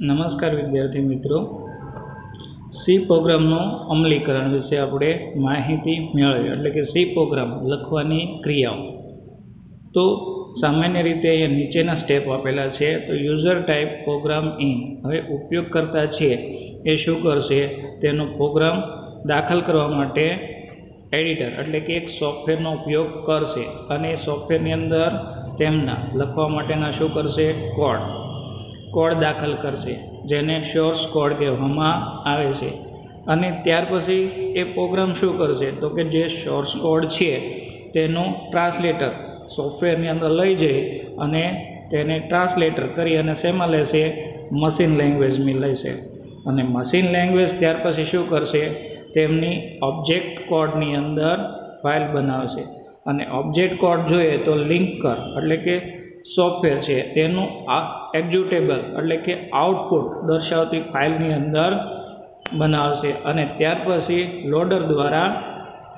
નમસ્કાર વિદ્યાર્થી મિત્રો. સી પ્રોગ્રામનું અમલીકરણ વિશે આપણે માહિતી મેળવી, એટલે કે સી પ્રોગ્રામ લખવાની ક્રિયાઓ. તો સામાન્ય રીતે અહીંયા નીચેના સ્ટેપ આપેલા છે, તો યુઝર ટાઈપ પ્રોગ્રામ ઇન. હવે ઉપયોગકર્તા છે એ શું કરશે? તેનો પ્રોગ્રામ દાખલ કરવા માટે એડિટર, એટલે કે એક સોફ્ટવેરનો ઉપયોગ કરશે. અને એ સોફ્ટવેરની અંદર તેમના લખવા માટેના શું કરશે? કોડ. કોડ દાખલ કરશે, જેને શોર્સ કોડ કહેવામાં આવે છે. અને ત્યાર પછી એ પ્રોગ્રામ શું કરશે? તો કે જે શોર્સ કોડ છે, તેનું ટ્રાન્સલેટર સોફ્ટવેરની અંદર લઈ જઈ અને તેને ટ્રાન્સલેટર કરી અને શેમાં લેશે? મશીન લેંગ્વેજમાં લેશે. અને મશીન લેંગ્વેજ ત્યાર પછી શું કરશે? તેમની ઓબ્જેક્ટ કોડની અંદર ફાઇલ બનાવશે. અને ઓબ્જેક્ટ કોડ જોઈએ તો લિંકર એટલે કે સોફ્ટવેર છે, તેનું આ એક્ઝ્યુટેબલ એટલે કે આઉટપુટ દર્શાવતી ફાઇલની અંદર બનાવશે અને ત્યાર પછી લોડર દ્વારા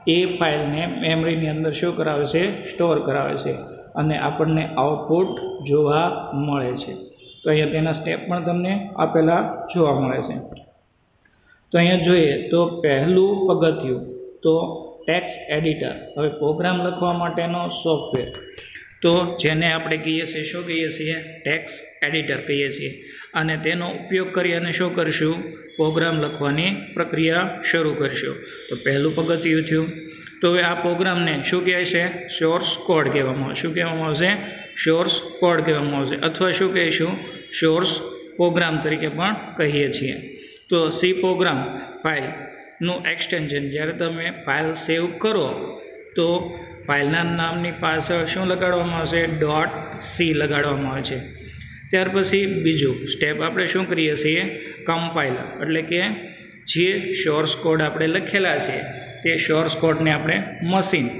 એ ફાઇલને મેમરીની અંદર શું કરાવે છે સ્ટોર કરાવે છે અને આપણને આઉટપુટ જોવા મળે છે. તો અહીંયા તેના સ્ટેપ પણ તમને આપેલા જોવા મળે છે. તો અહીંયા જોઈએ તો પહેલું પગથિયું તો ટેક્સ એડિટર હવે પ્રોગ્રામ લખવા માટેનો સોફ્ટવેર તો જેને આપણે કહીએ છીએ, શું કહીએ છીએ? ટેક્સ એડિટર કહીએ છીએ. અને તેનો ઉપયોગ કરી અને શું કરીશું? પ્રોગ્રામ લખવાની પ્રક્રિયા શરૂ કરશું. તો પહેલું પગથિયું થયું. તો હવે આ પ્રોગ્રામને શું કહેવાય છે? શોર્સ કોડ કહેવામાં આવે શું કહેવામાં આવશે? શોર્સ કોડ કહેવામાં આવશે. અથવા શું કહીશું? શોર્સ પ્રોગ્રામ તરીકે પણ કહીએ છીએ. તો સી પ્રોગ્રામ ફાઇલનું એક્સટેન્શન જ્યારે તમે ફાઇલ સેવ કરો, તો ફાઇલના નામની પાછળ શું લગાડવામાં આવશે? ડોટ સી લગાડવામાં આવે છે. ત્યાર પછી બીજું સ્ટેપ આપણે શું કરીએ છીએ? કમ્પાઇલર. એટલે કે જે શોર્સ કોડ આપણે લખેલા છે, તે શોર્સ કોડને આપણે મશીન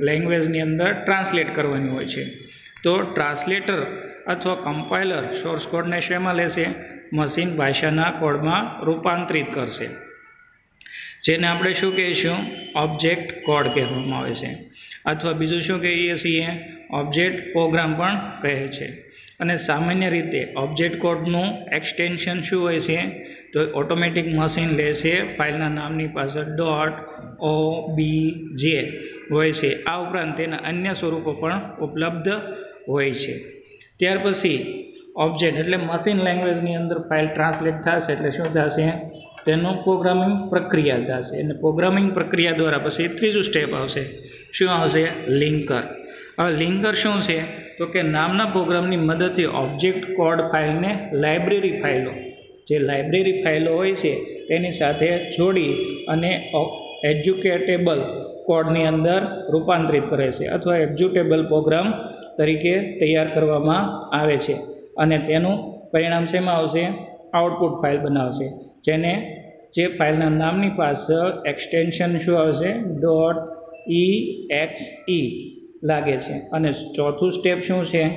લેંગ્વેજની અંદર ટ્રાન્સલેટ કરવાની હોય છે. તો ટ્રાન્સલેટર અથવા કમ્પાઇલર શોર્સ કોડને શેમાં લેશે? મશીન ભાષાના કોડમાં રૂપાંતરિત કરશે. જેને આપણે શું કહીશું? ઓબ્જેક્ટ કોડ કહેવામાં આવે છે. અથવા બીજું શું કહીએ છીએ? ઓબ્જેક્ટ પ્રોગ્રામ પણ કહે છે. અને સામાન્ય રીતે ઓબ્જેક્ટ કોડનું એક્સટેન્શન શું હોય છે? તો ઓટોમેટિક મશીન લે છે. ફાઇલના નામની પાછળ ડોટ ઓ બી જે હોય છે. આ ઉપરાંત તેના અન્ય સ્વરૂપો પણ ઉપલબ્ધ હોય છે. ત્યાર પછી ઓબ્જેક્ટ એટલે મશીન લેંગ્વેજની અંદર ફાઇલ ટ્રાન્સલેટ થશે એટલે શું થશે? તેનું પ્રોગ્રામિંગ પ્રક્રિયા થશે. અને પ્રોગ્રામિંગ પ્રક્રિયા દ્વારા પછી ત્રીજું સ્ટેપ આવશે. શું આવશે? લિંકર હવે લિંકર શું છે? તો કે નામના પ્રોગ્રામની મદદથી ઓબ્જેક્ટ કોડ ફાઇલને લાઇબ્રેરી ફાઇલો. જે લાઇબ્રેરી ફાઇલો હોય છે, તેની સાથે જોડી અને એજ્યુકેટેબલ કોડની અંદર રૂપાંતરિત કરે છે, અથવા એક્ઝ્યુટેબલ પ્રોગ્રામ તરીકે તૈયાર કરવામાં આવે છે. અને તેનું પરિણામ શેમાં આવશે? આઉટપુટ ફાઇલ બનાવશે. જેને જે ફાઇલના નામની પાછળ એક્સટેન્શન શું આવશે? ડોટ ઈ એક્સ ઈ લાગે છે. અને ચોથું સ્ટેપ શું છે?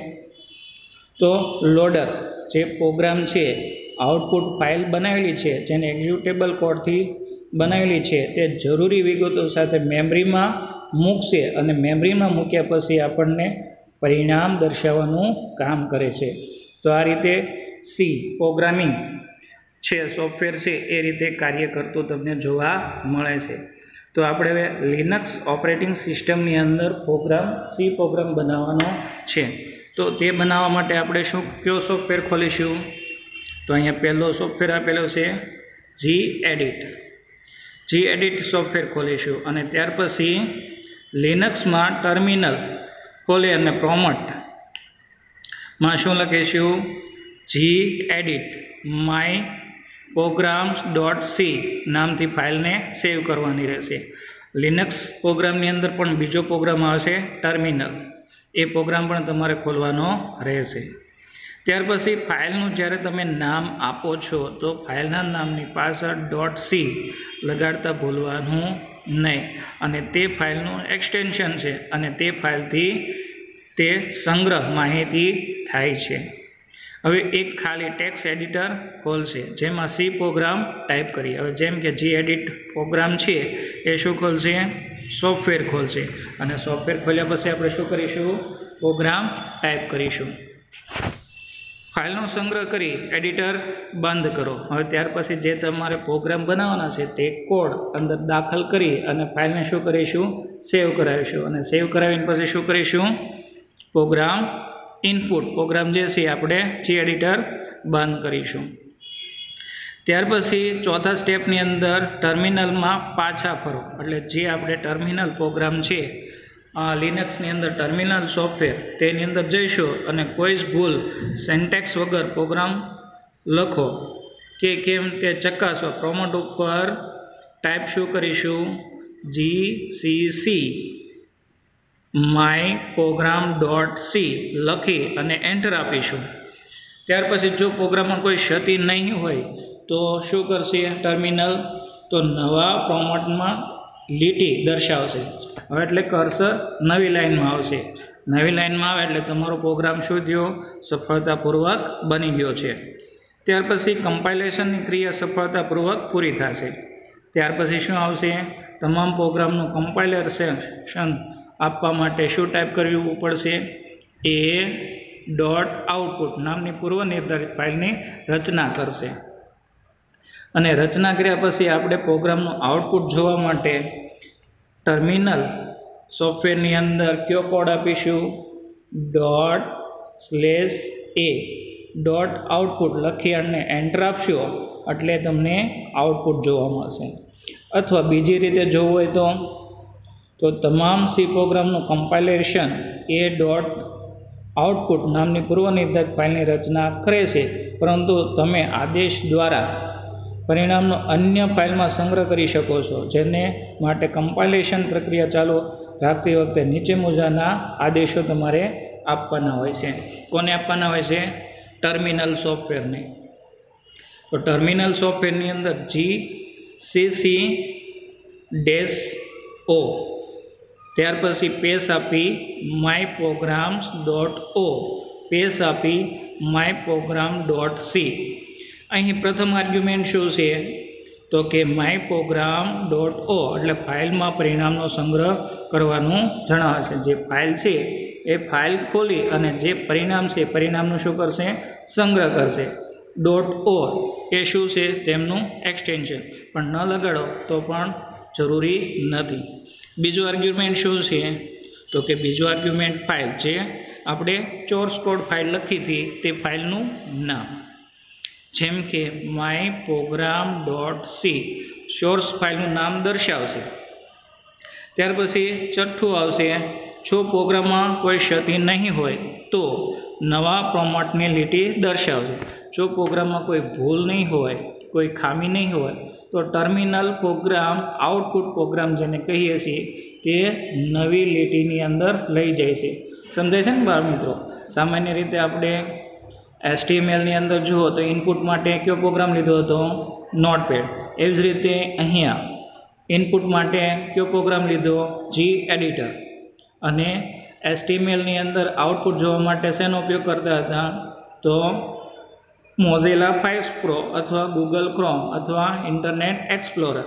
તો લોડર જે પ્રોગ્રામ છે આઉટપુટ ફાઇલ બનાવેલી છે, જેને એક્ઝિક્યુટેબલ કોડથી બનાવેલી છે, તે જરૂરી વિગતો સાથે મેમરીમાં મૂકશે અને મેમરીમાં મૂક્યા પછી આપણને પરિણામ દર્શાવવાનું કામ કરે છે. તો આ રીતે સી પ્રોગ્રામિંગ છે સોફ્ટવેર છે, એ રીતે કાર્ય કરતું તમને જોવા મળે છે. તો આપણે હવે લિનક્સ ઓપરેટિંગ સિસ્ટમની અંદર પ્રોગ્રામ સી પ્રોગ્રામ બનાવવાનો છે. તો તે બનાવવા માટે આપણે શું, કયો સોફ્ટવેર ખોલીશું? તો અહીંયા પહેલો સોફ્ટવેર આપેલો છે G edit G edit software ખોલીશું અને ત્યાર પછી લિનક્સમાં ટર્મિનલ ખોલી અને પ્રોમોટમાં શું લખીશું? G edit my programs dot C નામથી ફાઇલને સેવ કરવાની રહેશે. લિનક્સ પ્રોગ્રામની અંદર પણ બીજો પ્રોગ્રામ આવશે, ટર્મિનલ. એ પ્રોગ્રામ પણ તમારે ખોલવાનો રહેશે. ત્યાર પછી ફાઇલનું જ્યારે તમે નામ આપો છો, તો ફાઇલના નામની પાછળ ડોટ સી લગાડતા ભૂલવાનું નહીં. અને તે ફાઇલનું એક્સટેન્શન છે અને તે ફાઇલથી તે સંગ્રહ માહિતી થાય છે. હવે એક ખાલી ટેક્સ એડિટર ખોલશે, જેમાં સી પ્રોગ્રામ ટાઈપ કરીએ. હવે જેમ કે જી એડિટ પ્રોગ્રામ છે, એ શું ખોલશે? સોફ્ટવેર ખોલશે. અને સોફ્ટવેર ખોલ્યા પછી આપણે શું કરીશું? પ્રોગ્રામ ટાઈપ કરીશું. ફાઇલનો સંગ્રહ કરી એડિટર બંધ કરો. હવે ત્યાર પછી જે તમારે પ્રોગ્રામ બનાવવાના છે, તે કોડ અંદર દાખલ કરી અને ફાઇલને શું કરીશું? સેવ કરાવીશું. અને સેવ કરાવીને પછી શું કરીશું? પ્રોગ્રામ ઇનપુટ પ્રોગ્રામ જે છે આપણે જી એડિટર બંધ કરીશું. ત્યાર પછી ચોથા સ્ટેપની અંદર ટર્મિનલમાં પાછા ફરો. એટલે જે આપણે ટર્મિનલ પ્રોગ્રામ છે લિનક્સની અંદર ટર્મિનલ સોફ્ટવેર તેની અંદર જઈશું અને કોઈ જ ભૂલ સેન્ટેક્સ વગર પ્રોગ્રામ લખો. કે કેમ તે ચકાસો. પ્રોમોટ ઉપર ટાઈપ શું કરીશું? G C C my program dot C લખી અને એન્ટર આપીશું. ત્યાર પછી જો પ્રોગ્રામમાં કોઈ ક્ષતિ નહીં હોય, તો શું કરશે ટર્મિનલ તો નવા ફોર્મેટમાં લીટી દર્શાવશે. હવે એટલે કર્સર નવી લાઇનમાં આવશે. નવી લાઇનમાં આવે એટલે તમારો પ્રોગ્રામ શું થયો? સફળતાપૂર્વક બની ગયો છે. ત્યાર પછી કમ્પાઇલેશનની ક્રિયા સફળતાપૂર્વક પૂરી થશે. ત્યાર પછી શું આવશે? તમામ પ્રોગ્રામનું કમ્પાઇલેશન આપવા માટે શું ટાઈપ કરવું પડશે? એ ડોટ આઉટપુટ નામની પૂર્વ નિર્ધારિત ફાઇલની રચના કરશે. અને રચના કર્યા પછી આપણે પ્રોગ્રામનું આઉટપુટ જોવા માટે ટર્મિનલ સોફ્ટવેરની અંદર કયો કોડ આપીશું? Dot slash A dot output લખી અને એન્ટર આપશો, એટલે તમને આઉટપુટ જોવા મળશે. અથવા બીજી રીતે જોવું હોય તો તો તમામ સી પ્રોગ્રામનું કમ્પાઇલેશન એ ડોટ આઉટપુટ નામની પૂર્વનિર્ધારિત ફાઇલની રચના કરે છે. પરંતુ તમે આદેશ દ્વારા પરિણામનો અન્ય ફાઇલમાં સંગ્રહ કરી શકો છો, જેને માટે કમ્પાઇલેશન પ્રક્રિયા ચાલુ રાખતી વખતે નીચે મુજબના આદેશો તમારે આપવાના હોય છે. કોને આપવાના હોય છે? ટર્મિનલ સોફ્ટવેરને. તો ટર્મિનલ સોફ્ટવેરની અંદર G C C dash O ત્યાર પછી પેસ આપી my programs dot O space આપી માય પ્રોગ્રામ ડોટ સી અહીં પ્રથમ આર્ગ્યુમેન્ટ શું છે? તો કે માય પ્રોગ્રામ ડોટ ઓ એટલે ફાઇલમાં પરિણામનો સંગ્રહ કરવાનું જણાવે છે. જે ફાઇલ છે, એ ફાઇલ ખોલી અને જે પરિણામ છે, પરિણામનું શું કરશે? સંગ્રહ કરશે. ડોટ ઓ એ શું છે? તેમનું એક્સટેન્શન પણ ન લગાડો તો પણ જરૂરી નથી. બીજું આર્ગ્યુમેન્ટ શું છે? તો કે બીજું આર્ગ્યુમેન્ટ ફાઇલ જે આપણે ચોર્સ કોડ ફાઇલ લખી હતી, તે ફાઇલનું નામ. જેમ કે my program dot C source ફાઇલનું નામ દર્શાવશે. ત્યાર પછી છઠ્ઠું આવશે, જો પ્રોગ્રામમાં કોઈ ક્ષતિ નહીં હોય, તો નવા પ્રોમોટની લીટી દર્શાવશે. જો પ્રોગ્રામમાં કોઈ ભૂલ નહીં હોય, કોઈ ખામી નહીં હોય તો ટર્મિનલ પ્રોગ્રામ, આઉટપુટ પ્રોગ્રામ જેને કહીએ છીએ તે નવી લીટીની અંદર લઈ જાય છે. સમજાય છે ને બાળ મિત્રો? સામાન્ય રીતે આપણે એસટીએમએલની અંદર જુઓ તો ઇનપુટ માટે કયો પ્રોગ્રામ લીધો હતો? નોટપેડ એવી જ રીતે અહીંયા ઇનપુટ માટે કયો પ્રોગ્રામ લીધો? જી એડિટર અને એસટીએમએલની અંદર આઉટપુટ જોવા માટે શેનો ઉપયોગ કરતા હતા? તો મોઝેલા ફાઇવ્સ પ્રો અથવા ગૂગલ ક્રોમ અથવા ઇન્ટરનેટ એક્સપ્લોરર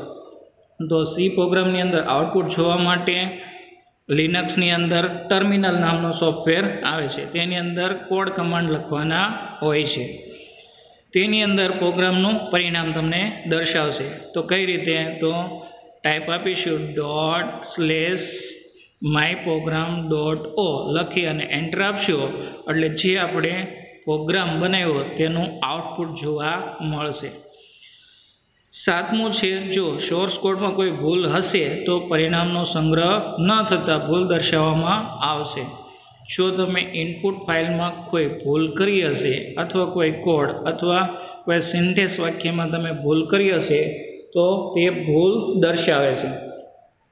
તો સી પ્રોગ્રામની અંદર આઉટપુટ જોવા માટે લિનક્સની અંદર ટર્મિનલ નામનો સોફ્ટવેર આવે છે. તેની અંદર કોડ કમાન્ડ લખવાના હોય છે. તેની અંદર પ્રોગ્રામનું પરિણામ તમને દર્શાવશે. તો કઈ રીતે? તો ટાઈપ આપીશું dot slash my program dot O લખી અને એન્ટર આપશો. એટલે જે આપણે પ્રોગ્રામ બનાવ્યો તેનું આઉટપુટ જોવા મળશે. સાતમું છે, જો સોર્સ કોડમાં કોઈ ભૂલ હશે તો પરિણામનો સંગ્રહ ન થતાં ભૂલ દર્શાવવામાં આવશે. જો તમે ઇનપુટ ફાઇલમાં કોઈ ભૂલ કરી હશે અથવા કોઈ કોડ અથવા કોઈ સિન્ટેક્સ વાક્યમાં તમે ભૂલ કરી હશે તો તે ભૂલ દર્શાવે છે.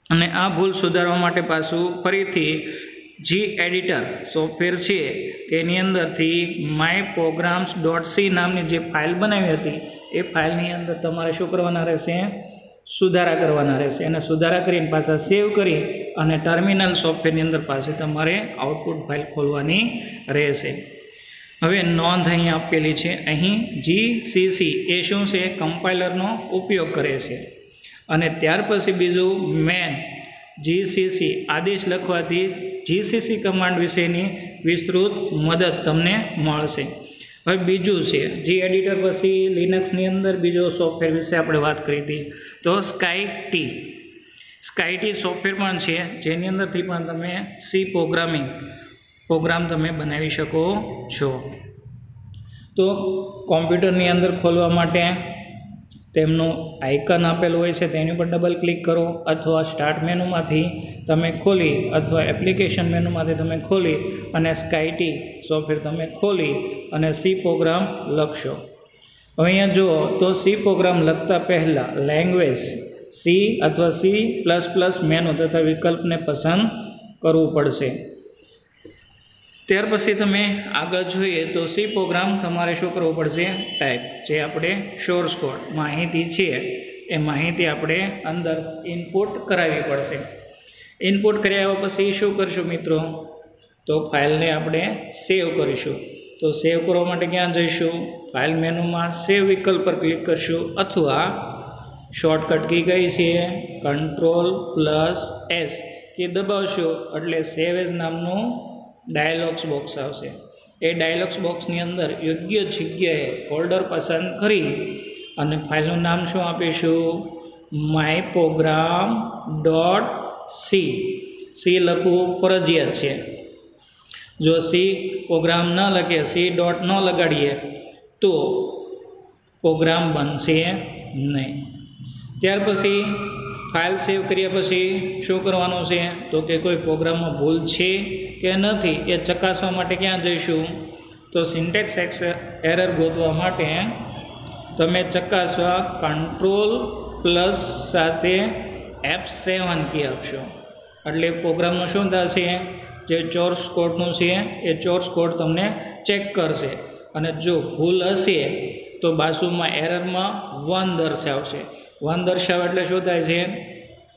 અને આ ભૂલ સુધારવા માટે પાછું ફરીથી જી એડિટર. સોફ્ટવેર છે. તેની અંદરથી માય પ્રોગ્રામ્સ ડોટ સી નામની જે ફાઇલ બનાવી હતી, એ ફાઇલની અંદર તમારે શું કરવાના રહેશે? સુધારા કરવાના રહેશે. અને સુધારા કરીને પાછા સેવ કરી અને ટર્મિનલ સોફ્ટવેરની અંદર પાછી તમારે આઉટપુટ ફાઇલ ખોલવાની રહેશે. હવે નોંધ અહીં આપેલી છે. અહીં જી સી સી એ શું છે? કમ્પાઇલરનો ઉપયોગ કરે છે. અને ત્યાર પછી બીજું મેન જીસીસી આદેશ લખવાથી જીસીસી કમાન્ડ વિશેની વિસ્તૃત મદદ તમને મળશે. હવે બીજું છે જી એડિટર પછી લિનક્સની અંદર બીજો સોફ્ટવેર વિશે આપણે વાત કરી હતી. તો SciTE SciTE software પણ છે, જેની અંદરથી પણ તમે સી પ્રોગ્રામિંગ પ્રોગ્રામ તમે બનાવી શકો છો. તો કોમ્પ્યુટરની અંદર ખોલવા માટે તેમનું આઇકન આપેલું હોય છે, તેની પર ડબલ ક્લિક કરો અથવા સ્ટાર્ટ મેનુમાંથી તમે ખોલી અથવા એપ્લિકેશન મેનુમાંથી તમે ખોલી અને સ્કાયટી સોફ્ટવેર તમે ખોલી અને સી પ્રોગ્રામ લખશો. હવે અહીંયા જુઓ, તો સી પ્રોગ્રામ લખતા પહેલાં લેંગ્વેજ સી અથવા સી પ્લસ પ્લસ મેનુ તથા વિકલ્પને પસંદ કરવું પડશે. ત્યાર પછી તમે આગળ જોઈએ તો સી પ્રોગ્રામ તમારે શું કરવો પડશે? ટાઈપ જે આપણે સોર્સ કોડ માહિતી છે, એ માહિતી આપણે અંદર ઇનપુટ કરાવવી પડશે. ઇનપુટ કર્યા પછી શું કરશું મિત્રો? તો ફાઇલને આપણે સેવ કરીશું. તો સેવ કરવા માટે ક્યાં જઈશું? ફાઇલ મેનુમાં સેવ વિકલ્પ પર ક્લિક કરશું અથવા શોર્ટકટ કી કઈ છે કંટ્રોલ પ્લસ એસ કે દબાવશો. એટલે સેવ એઝ નામનું ડાયલોગ્સ બોક્સ આવશે. એ ડાયલોગ્સ બોક્સની અંદર યોગ્ય જગ્યાએ ફોલ્ડર પસંદ કરી અને ફાઇલનું નામ શું આપીશું? My program dot C C લખવું ફરજિયાત છે. જો સી પ્રોગ્રામ ન લખીએ સી ડોટ ન લગાડીએ, તો પ્રોગ્રામ બનશે નહીં. ત્યાર પછી ફાઇલ સેવ કર્યા પછી શું કરવાનું છે? તો કે કોઈ પ્રોગ્રામમાં ભૂલ છે? કે નથી એ ચકાસવા માટે ક્યાં જઈશું? તો સિન્ટેક્સ એક્સ એરર ગોતવા માટે તમે ચકાસવા કંટ્રોલ પ્લસ સાથે એફ સેવન કી આપશો. એટલે પ્રોગ્રામનું શું થશે? જે ચોર્સ કોડનું છે, એ ચોર્સ કોડ તમને ચેક કરશે. અને જો ભૂલ હશે, તો બાજુમાં એરરમાં વન દર્શાવશે. વન દર્શાવે એટલે શું થાય છે?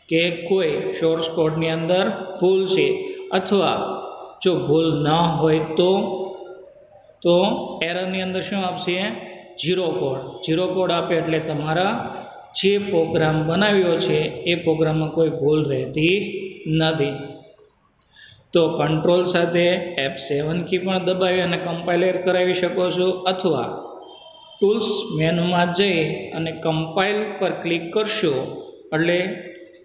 કે કોઈ સોર્સ કોડની અંદર ભૂલ છે. અથવા જો ભૂલ ન હોય તો તો એરરની અંદર શું આપશે? જીરો કોડ જીરો કોડ આપે એટલે તમારા જે પ્રોગ્રામ બનાવ્યો છે, એ પ્રોગ્રામમાં કોઈ ભૂલ રહેતી નથી. તો કંટ્રોલ સાથે એફ સેવન કી પણ દબાવી અને કમ્પાઇલર કરાવી શકો છો અથવા ટૂલ્સ મેનુમાં જઈ અને કમ્પાઇલ પર ક્લિક કરશો, એટલે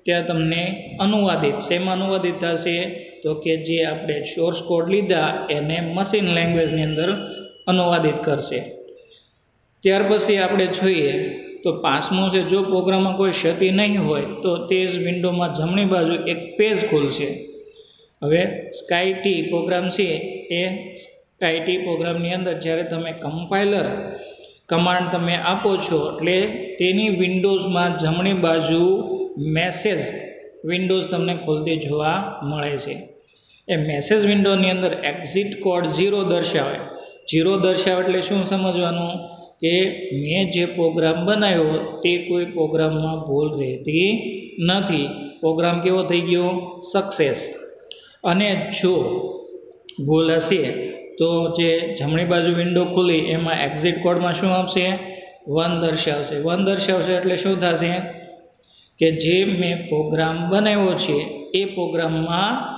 ત્યાં તમને અનુવાદિત શેમાં અનુવાદિત થશે તો કે જે આપણે સોર્સ કોડ લીધા એને મશીન લેંગ્વેજની અંદર અનુવાદિત કરશે. ત્યાર પછી આપણે જોઈએ તો પાંચમું છે, જો પ્રોગ્રામમાં કોઈ ક્ષતિ નહીં હોય તો તે જ વિન્ડોમાં જમણી બાજુ એક પેજ ખુલશે. હવે સ્કાય ટી પ્રોગ્રામ છે, એ સ્કાય ટી પ્રોગ્રામની અંદર જ્યારે તમે કમ્પાઇલર કમાન્ડ તમે આપો છો, એટલે તેની વિન્ડોઝમાં જમણી બાજુ મેસેજ વિન્ડોઝ તમને ખોલતી જોવા મળે છે. એ મેસેજ વિન્ડોની અંદર એક્ઝિટ કોડ ઝીરો દર્શાવે. ઝીરો દર્શાવે એટલે શું સમજવાનું? કે મેં જે પ્રોગ્રામ બનાવ્યો તે કોઈ પ્રોગ્રામમાં ભૂલ રહેતી નથી. પ્રોગ્રામ કેવો થઈ ગયો? સક્સેસ અને જો ભૂલ હશે, તો જે જમણી બાજુ વિન્ડો ખુલી, એમાં એક્ઝિટ કોડમાં શું આપશે? વન દર્શાવશે. વન દર્શાવશે એટલે શું થશે? કે જે મેં પ્રોગ્રામ બનાવ્યો છે, એ પ્રોગ્રામમાં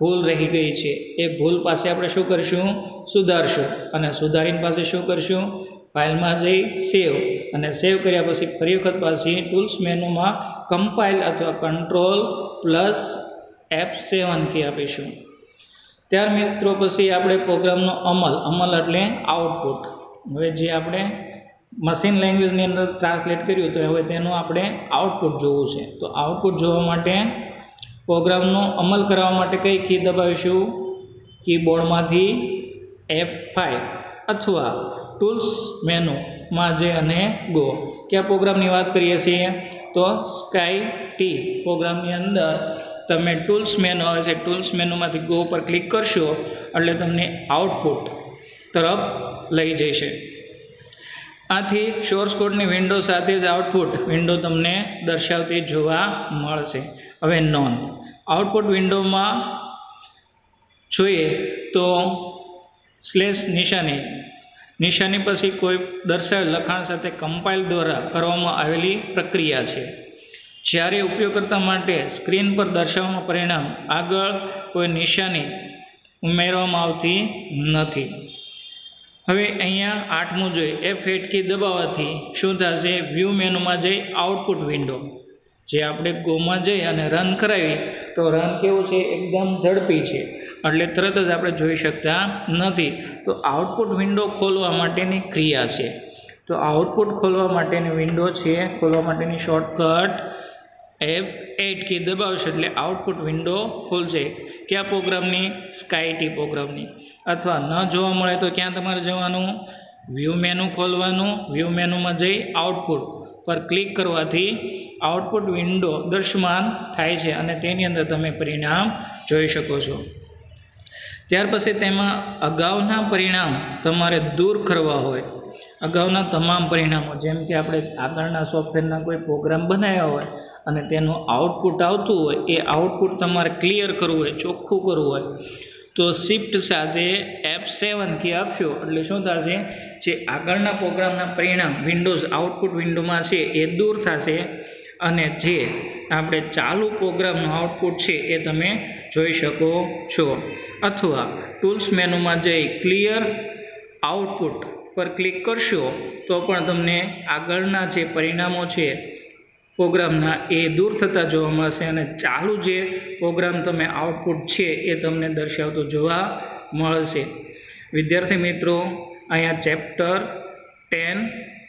ભૂલ રહી ગઈ છે. એ ભૂલ પાસે આપણે શું કરીશું? સુધારશું. અને સુધારીને પાસે શું કરીશું? ફાઇલમાં જઈ સેવ અને સેવ કર્યા પછી ફરી વખત પાછી ટૂલ્સ મેનુમાં કમ્પાઇલ અથવા control plus F seven key આપીશું. ત્યાર મિત્રો પછી આપણે પ્રોગ્રામનો અમલ. અમલ એટલે આઉટપુટ હવે જે આપણે મશીન લેંગ્વેજની અંદર ટ્રાન્સલેટ કર્યું તો હવે તેનું આપણે આઉટપુટ જોવું છે. તો આઉટપુટ જોવા માટે પ્રોગ્રામનો અમલ કરવા માટે કઈ કી દબાવીશું? કીબોર્ડમાંથી એફ ફાઇવ અથવા ટૂલ્સ મેનુમાં જે અને ગો કયા પ્રોગ્રામની વાત કરીએ છીએ? તો સ્કાય ટી પ્રોગ્રામની અંદર તમે ટૂલ્સ મેનુ આવે છે ટૂલ્સ મેનુમાંથી ગો પર ક્લિક કરશો, એટલે તમને આઉટપુટ તરફ લઈ જશે. આથી સોર્સ કોડની વિન્ડો સાથે જ આઉટપુટ વિન્ડો તમને દર્શાવતી જોવા મળશે. હવે નોંધ. આઉટપુટ વિન્ડોમાં જોઈએ તો સ્લેશ નિશાની. નિશાની પછી કોઈ દર્શાવેલ લખાણ સાથે કમ્પાઇલ દ્વારા કરવામાં આવેલી પ્રક્રિયા છે. જ્યારે ઉપયોગકર્તા માટે સ્ક્રીન પર દર્શાવવાનું પરિણામ આગળ કોઈ નિશાની ઉમેરવામાં આવતી નથી. હવે અહીંયા આઠમું જોઈએ. એફ ફેટકી દબાવવાથી શું થશે? વ્યૂ મેનુમાં જઈ આઉટપુટ વિન્ડો. જે આપણે ગોમાં જઈ અને રન કરાવી, તો રન કેવું છે? એકદમ ઝડપી છે. એટલે તરત જ આપણે જોઈ શકતા નથી. તો આઉટપુટ વિન્ડો ખોલવા માટેની ક્રિયા છે. તો આઉટપુટ ખોલવા માટેની વિન્ડો છે. ખોલવા માટેની શોર્ટકટ એફ એટ કી દબાવશે એટલે આઉટપુટ વિન્ડો ખોલશે. કયા પ્રોગ્રામની? સ્કાયટી પ્રોગ્રામની. અથવા ન જોવા મળે તો ક્યાં તમારે જવાનું? વ્યૂ મેનુ ખોલવાનું. વ્યૂ મેનુમાં જઈ આઉટપુટ પર ક્લિક કરવાથી આઉટપુટ વિન્ડો દૃશ્યમાન થાય છે અને તેની અંદર તમે પરિણામ જોઈ શકો છો. ત્યાર પછી તેમાં અગાઉના પરિણામ તમારે દૂર કરવા હોય. અગાઉના તમામ પરિણામો, જેમ કે આપણે આગળના સોફ્ટવેરના કોઈ પ્રોગ્રામ બનાવ્યા હોય અને તેનું આઉટપુટ આવતું હોય, એ આઉટપુટ તમારે ક્લિયર કરવું હોય, ચોખ્ખું કરવું હોય, તો શિફ્ટ સાથે એફ સેવન કી આપશો. એટલે શું થશે? જે આગળના પ્રોગ્રામના પરિણામ વિન્ડોઝ, આઉટપુટ વિન્ડોમાં છે, એ દૂર થશે. અને જે આપણે ચાલુ પ્રોગ્રામનું આઉટપુટ છે એ તમે જોઈ શકો છો. અથવા ટૂલ્સ મેનુમાં જઈ ક્લિયર આઉટપુટ પર ક્લિક કરશો, તો પણ તમને આગળના જે પરિણામો છે, પ્રોગ્રામના એ દૂર થતા જોવા મળશે અને ચાલુ જે પ્રોગ્રામ તમે આઉટપુટ છે એ તમને દર્શાવતો જોવા મળશે. વિદ્યાર્થી મિત્રો, અહીંયા ચેપ્ટર ટેન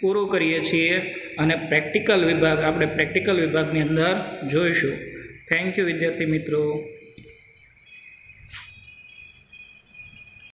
પૂરું કરીએ છીએ. અને પ્રેક્ટિકલ વિભાગ આપણે પ્રેક્ટિકલ વિભાગની અંદર જોઈશું. થેન્ક યુ વિદ્યાર્થી મિત્રો.